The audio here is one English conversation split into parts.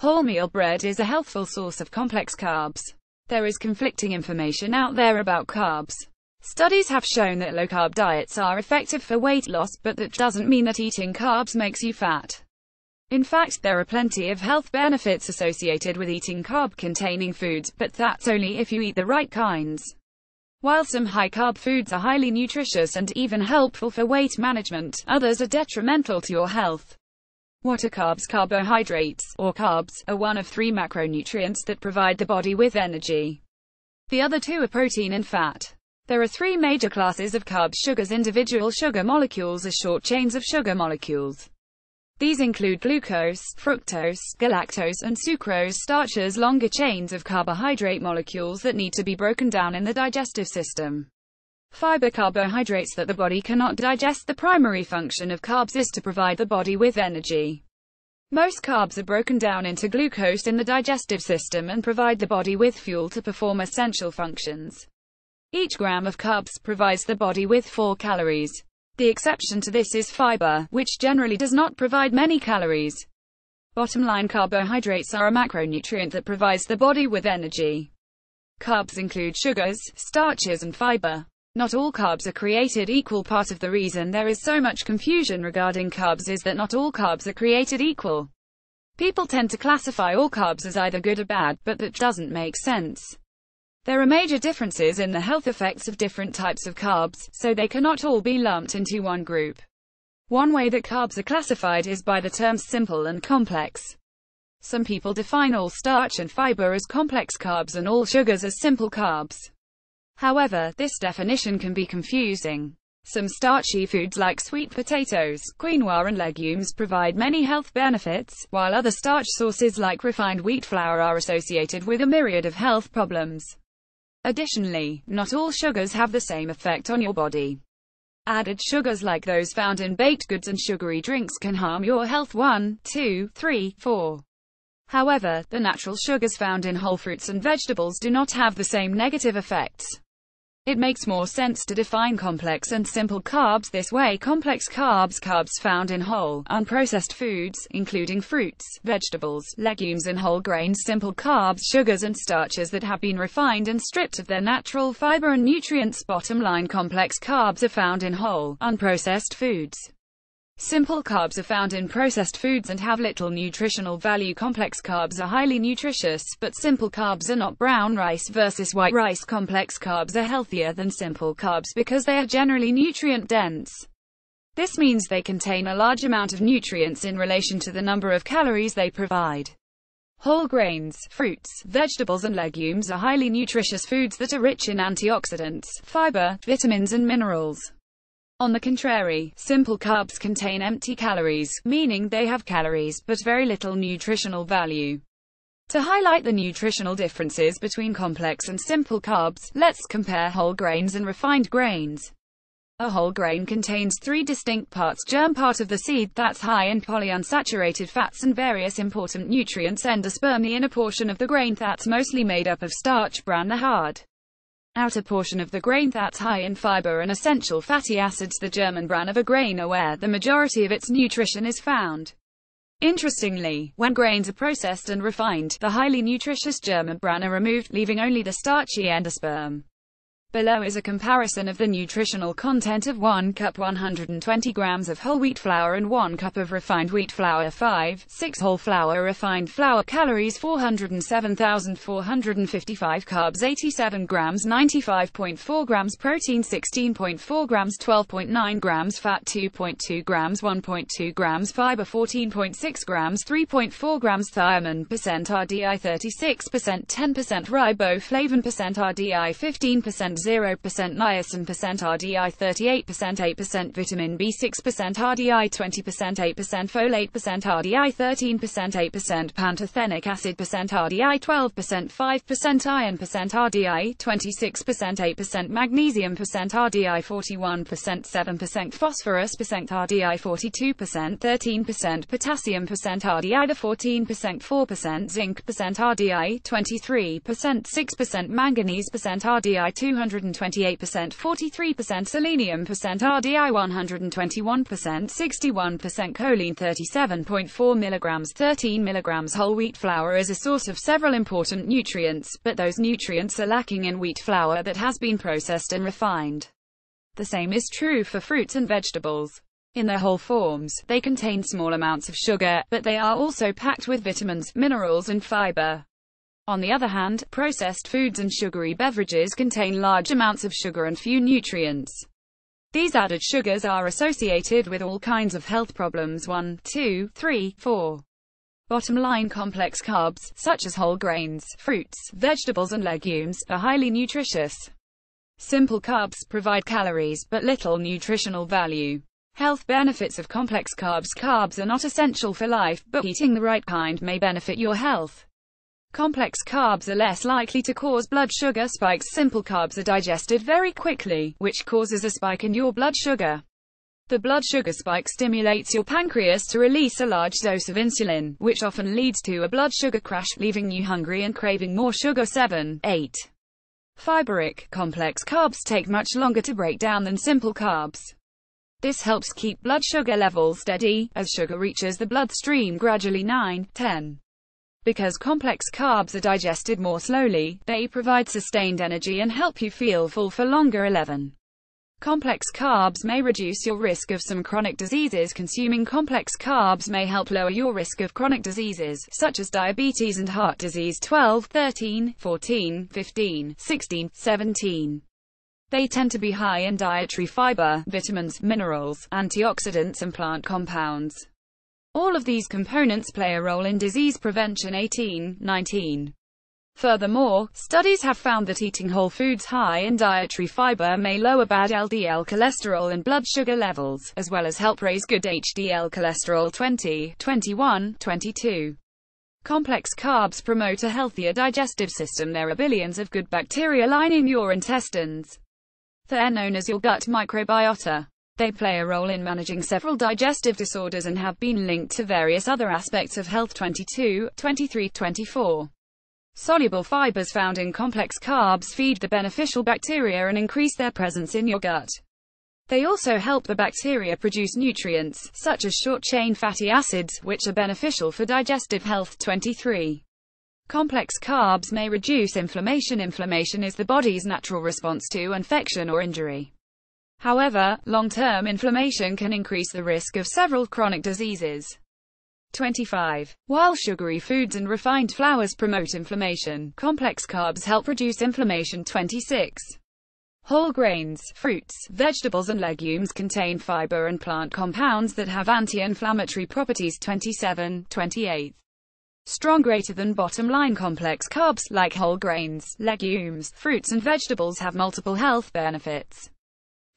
Wholemeal bread is a healthful source of complex carbs. There is conflicting information out there about carbs. Studies have shown that low-carb diets are effective for weight loss, but that doesn't mean that eating carbs makes you fat. In fact, there are plenty of health benefits associated with eating carb-containing foods, but that's only if you eat the right kinds. While some high-carb foods are highly nutritious and even helpful for weight management, others are detrimental to your health. What are carbs? Carbohydrates, or carbs, are one of three macronutrients that provide the body with energy. The other two are protein and fat. There are three major classes of carbs. Sugars Individual sugar molecules are short chains of sugar molecules. These include glucose, fructose, galactose, and sucrose starches longer chains of carbohydrate molecules that need to be broken down in the digestive system. Fiber carbohydrates that the body cannot digest. The primary function of carbs is to provide the body with energy. Most carbs are broken down into glucose in the digestive system and provide the body with fuel to perform essential functions. Each gram of carbs provides the body with 4 calories. The exception to this is fiber, which generally does not provide many calories. Bottom line carbohydrates are a macronutrient that provides the body with energy. Carbs include sugars, starches and fiber. Not all carbs are created equal. Part of the reason there is so much confusion regarding carbs is that not all carbs are created equal. People tend to classify all carbs as either good or bad, but that doesn't make sense. There are major differences in the health effects of different types of carbs, so they cannot all be lumped into one group. One way that carbs are classified is by the terms simple and complex. Some people define all starch and fiber as complex carbs and all sugars as simple carbs. However, this definition can be confusing. Some starchy foods like sweet potatoes, quinoa and legumes provide many health benefits, while other starch sources like refined wheat flour are associated with a myriad of health problems. Additionally, not all sugars have the same effect on your body. Added sugars like those found in baked goods and sugary drinks can harm your health 1, 2, 3, 4. However, the natural sugars found in whole fruits and vegetables do not have the same negative effects. It makes more sense to define complex and simple carbs this way. Complex carbs Carbs found in whole, unprocessed foods, including fruits, vegetables, legumes and whole grains Simple carbs Sugars and starches that have been refined and stripped of their natural fiber and nutrients Bottom line Complex carbs are found in whole, unprocessed foods. Simple carbs are found in processed foods and have little nutritional value. Complex carbs are highly nutritious, but simple carbs are not. Brown rice versus white rice. Complex carbs are healthier than simple carbs because they are generally nutrient dense. This means they contain a large amount of nutrients in relation to the number of calories they provide. Whole grains, fruits, vegetables and legumes are highly nutritious foods that are rich in antioxidants, fiber, vitamins and minerals. On the contrary, simple carbs contain empty calories, meaning they have calories, but very little nutritional value. To highlight the nutritional differences between complex and simple carbs, let's compare whole grains and refined grains. A whole grain contains three distinct parts germ part of the seed that's high in polyunsaturated fats and various important nutrients endosperm the inner portion of the grain that's mostly made up of starch bran the hard outer portion of the grain that's high in fiber and essential fatty acids the germ and bran of a grain are where the majority of its nutrition is found. Interestingly, when grains are processed and refined, the highly nutritious germ and bran are removed, leaving only the starchy endosperm. Below is a comparison of the nutritional content of 1 cup 120 grams of whole wheat flour and 1 cup of refined wheat flour 5, 6 whole flour refined flour calories 407,455 carbs 87 grams 95.4 grams protein 16.4 grams 12.9 grams fat 2.2 grams 1.2 grams fiber 14.6 grams 3.4 grams thiamine percent RDI 36% 10% riboflavin percent RDI 15% 0% niacin percent RDI 38% 8% vitamin B6 percent RDI 20% 8% folate percent RDI 13% 8% pantothenic acid percent RDI 12% 5% iron percent RDI 26% 8% magnesium percent RDI 41% 7% phosphorus percent RDI 42% 13% potassium percent RDI the 14% 4% zinc percent RDI 23% 6% manganese percent RDI 200 128%, 43% selenium percent RDI 121%, 61% choline 37.4 mg 13 mg whole wheat flour is a source of several important nutrients, but those nutrients are lacking in wheat flour that has been processed and refined. The same is true for fruits and vegetables. In their whole forms, they contain small amounts of sugar, but they are also packed with vitamins, minerals and fiber. On the other hand, processed foods and sugary beverages contain large amounts of sugar and few nutrients. These added sugars are associated with all kinds of health problems 1, 2, 3, 4. Bottom line complex carbs, such as whole grains, fruits, vegetables and legumes, are highly nutritious. Simple carbs provide calories, but little nutritional value. Health benefits of complex carbs Carbs are not essential for life, but eating the right kind may benefit your health. Complex carbs are less likely to cause blood sugar spikes. Simple carbs are digested very quickly, which causes a spike in your blood sugar. The blood sugar spike stimulates your pancreas to release a large dose of insulin, which often leads to a blood sugar crash, leaving you hungry and craving more sugar. 7. 8. Fiberic, complex carbs take much longer to break down than simple carbs. This helps keep blood sugar levels steady, as sugar reaches the bloodstream gradually 9, 10. Because complex carbs are digested more slowly, they provide sustained energy and help you feel full for longer. 11. Complex carbs may reduce your risk of some chronic diseases. Consuming complex carbs may help lower your risk of chronic diseases, such as diabetes and heart disease. 12, 13, 14, 15, 16, 17. They tend to be high in dietary fiber, vitamins, minerals, antioxidants and plant compounds. All of these components play a role in disease prevention 18, 19. Furthermore, studies have found that eating whole foods high in dietary fiber may lower bad LDL cholesterol and blood sugar levels, as well as help raise good HDL cholesterol 20, 21, 22. Complex carbs promote a healthier digestive system. There are billions of good bacteria lining your intestines. They're known as your gut microbiota. They play a role in managing several digestive disorders and have been linked to various other aspects of health 22, 23, 24. Soluble fibers found in complex carbs feed the beneficial bacteria and increase their presence in your gut. They also help the bacteria produce nutrients, such as short-chain fatty acids, which are beneficial for digestive health 23. Complex carbs may reduce inflammation. Inflammation is the body's natural response to infection or injury. However, long-term inflammation can increase the risk of several chronic diseases. 25. While sugary foods and refined flours promote inflammation, complex carbs help reduce inflammation. 26. Whole grains, fruits, vegetables and legumes contain fiber and plant compounds that have anti-inflammatory properties. 27. 28. Strong greater than bottom line complex carbs, like whole grains, legumes, fruits and vegetables have multiple health benefits.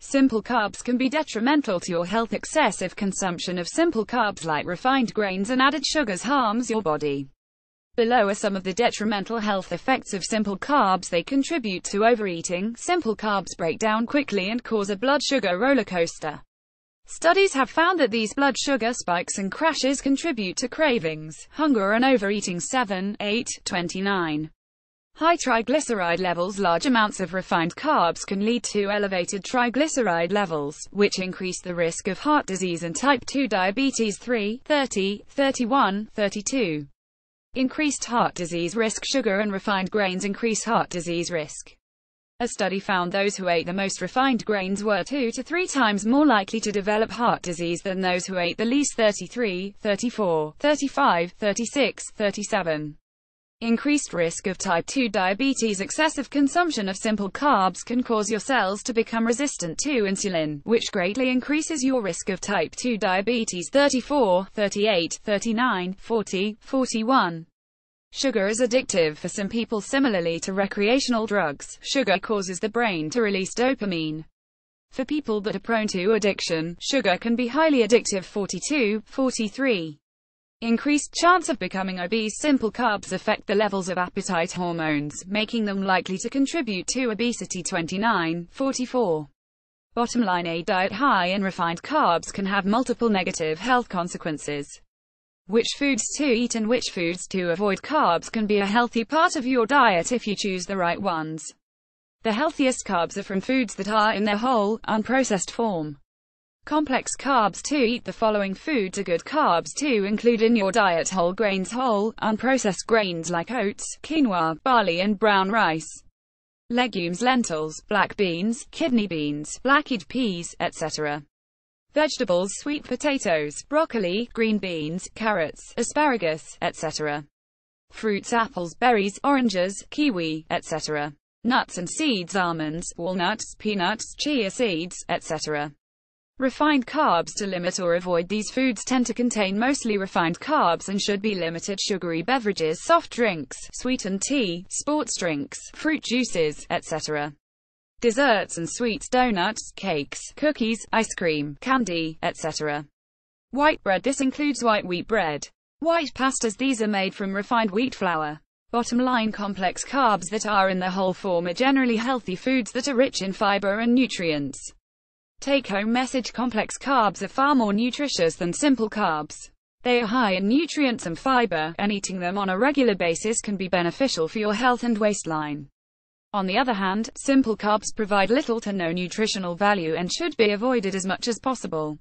Simple carbs can be detrimental to your health. Excessive consumption of simple carbs like refined grains and added sugars harms your body. Below are some of the detrimental health effects of simple carbs. They contribute to overeating. Simple carbs break down quickly and cause a blood sugar roller coaster. Studies have found that these blood sugar spikes and crashes contribute to cravings, hunger and overeating 7, 8, 29. High triglyceride levels Large amounts of refined carbs can lead to elevated triglyceride levels, which increase the risk of heart disease and type 2 diabetes 3, 30, 31, 32. Increased heart disease risk Sugar and refined grains increase heart disease risk. A study found those who ate the most refined grains were two to three times more likely to develop heart disease than those who ate the least 33, 34, 35, 36, 37. Increased risk of type 2 diabetes Excessive consumption of simple carbs can cause your cells to become resistant to insulin, which greatly increases your risk of type 2 diabetes 34, 38, 39, 40, 41. Sugar is addictive for some people similarly to recreational drugs. Sugar causes the brain to release dopamine. For people that are prone to addiction, sugar can be highly addictive 42, 43. Increased chance of becoming obese Simple carbs affect the levels of appetite hormones, making them likely to contribute to obesity 29, 44. Bottom line A diet high in refined carbs can have multiple negative health consequences. Which foods to eat and which foods to avoid Carbs can be a healthy part of your diet if you choose the right ones. The healthiest carbs are from foods that are in their whole, unprocessed form. Complex carbs to eat the following foods are good carbs to include in your diet whole grains whole, unprocessed grains like oats, quinoa, barley and brown rice, legumes lentils, black beans, kidney beans, black-eyed peas, etc. Vegetables sweet potatoes, broccoli, green beans, carrots, asparagus, etc. Fruits apples, berries, oranges, kiwi, etc. Nuts and seeds almonds, walnuts, peanuts, chia seeds, etc. Refined carbs To limit or avoid these foods tend to contain mostly refined carbs and should be limited sugary beverages, soft drinks, sweetened tea, sports drinks, fruit juices, etc. Desserts and sweets donuts, cakes, cookies, ice cream, candy, etc. White bread This includes white wheat bread. White pastas These are made from refined wheat flour. Bottom line complex carbs that are in their whole form are generally healthy foods that are rich in fiber and nutrients. Take-home message Complex carbs are far more nutritious than simple carbs. They are high in nutrients and fiber, and eating them on a regular basis can be beneficial for your health and waistline. On the other hand, simple carbs provide little to no nutritional value and should be avoided as much as possible.